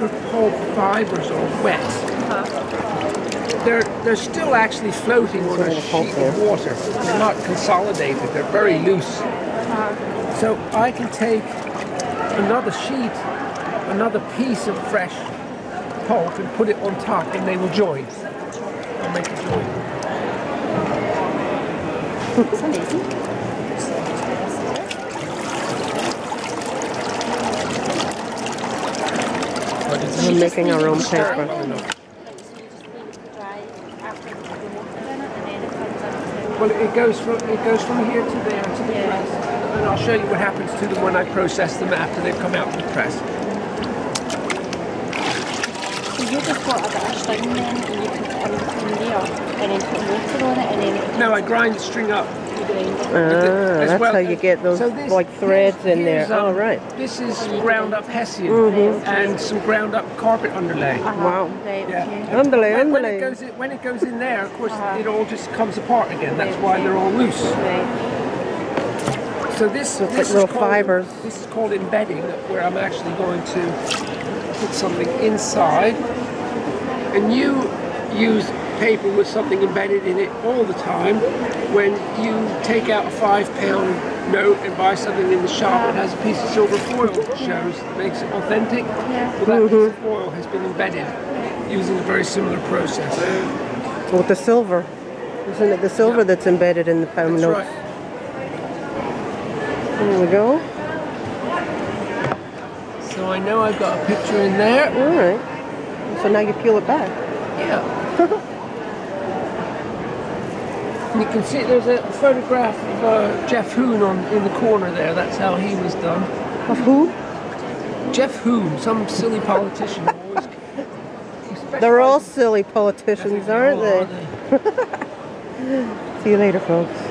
paper pulp fibers are wet, they're they're still actually floating on a sheet of water. They're not consolidated. They're very loose. So I can take another sheet, another piece of fresh pulp, and put it on top, and they will join. I'll make a join. Amazing. We're making our own paper. well enough. Dry after the water in it, and then it comes into. Well, it goes from it goes from here to there to the Yeah. press, and I'll show you what happens to them when I process them after they've come out of the press. So you just got a bit of string then, and you can put it in there, and then put water on it, and then it No, I grind the string up. You grind it. Ah, that's well- how you get those so this- like threads in there. here's, um, Oh, right. This is ground up hessian Mhm. and some ground up carpet underlay. Wow. Yeah. Underlay, When, when underlay. it goes in, when it goes in there, of course, Uh-huh. it all just comes apart again. That's why they're all loose. So this, So this like little called, fibers. This is called embedding, where I'm actually going to put something inside, and you use paper with something embedded in it all the time. When you take out a five-pound note and buy something in the shop that has a piece of silver foil that shows, that makes it authentic. Well, that piece of mm-hmm. foil has been embedded using a very similar process. With the silver. Isn't it the silver Yeah. that's embedded in the pound notes? right. There we go. So I know I've got a picture in there. All right. So now you peel it back. Yeah. And you can see there's a photograph of uh, Geoff Hoon on in the corner there. That's how he was done. Of who? Geoff Hoon, some silly politician. who always- he They're all silly politicians, aren't Oh, are they? See you later, folks.